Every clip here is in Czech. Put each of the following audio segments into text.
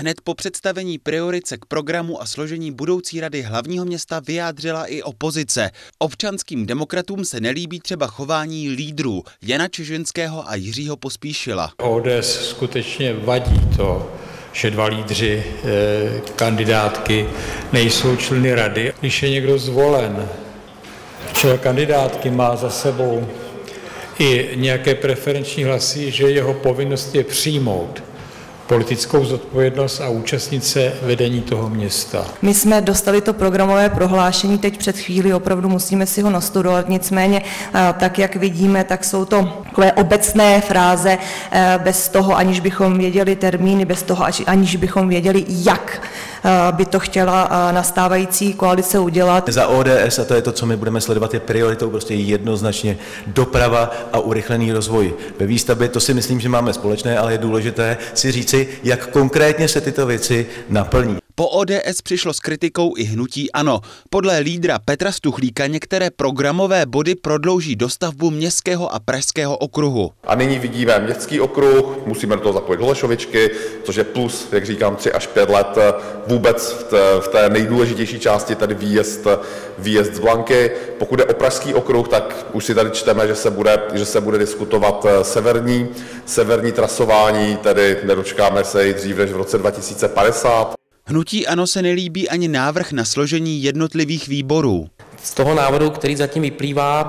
Hned po představení priorice k programu a složení budoucí rady hlavního města vyjádřila i opozice. Občanským demokratům se nelíbí třeba chování lídrů Jana Čižinského a Jiřího Pospíšila. ODS skutečně vadí to, že dva lídři eh, kandidátky nejsou členy rady. Když je někdo zvolen, člen kandidátky má za sebou i nějaké preferenční hlasy, že jeho povinnost je přijmout politickou zodpovědnost a účastnit se vedení toho města. My jsme dostali to programové prohlášení teď před chvíli, opravdu musíme si ho nastudovat, nicméně tak, jak vidíme, tak jsou to takové obecné fráze eh, bez toho, aniž bychom věděli termíny, bez toho, aniž bychom věděli, jak eh, by to chtěla eh, nastávající koalice udělat. Za ODS, a to je to, co my budeme sledovat, je prioritou prostě jednoznačně doprava a urychlený rozvoj. Ve výstavbě to si myslím, že máme společné, ale je důležité si říci, jak konkrétně se tyto věci naplní. Po ODS přišlo s kritikou i hnutí ANO. Podle lídra Petra Stuchlíka některé programové body prodlouží dostavbu městského a pražského okruhu. A nyní vidíme městský okruh, musíme do toho zapojit Holešovičky, což je plus, jak říkám, 3 až 5 let vůbec v té, nejdůležitější části, tedy výjezd, výjezd z Blanky. Pokud je o pražský okruh, tak už si tady čteme, že se bude, že se bude diskutovat severní, severní trasování, tedy nedočkáme se i dřív než v roce 2050. Hnutí ANO se nelíbí ani návrh na složení jednotlivých výborů. Z toho návrhu, který zatím vyplývá,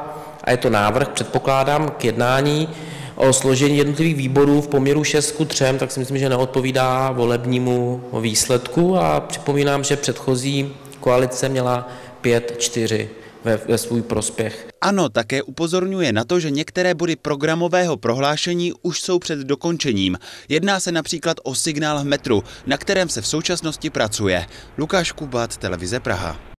a je to návrh, předpokládám, k jednání o složení jednotlivých výborů v poměru 6 k 3, tak si myslím, že neodpovídá volebnímu výsledku a připomínám, že předchozí koalice měla 5 4 ve, ve svůj prospěch. Ano, také upozorňuje na to, že některé body programového prohlášení už jsou před dokončením. Jedná se například o signál v metru, na kterém se v současnosti pracuje. Lukáš Kubat, Televize Praha.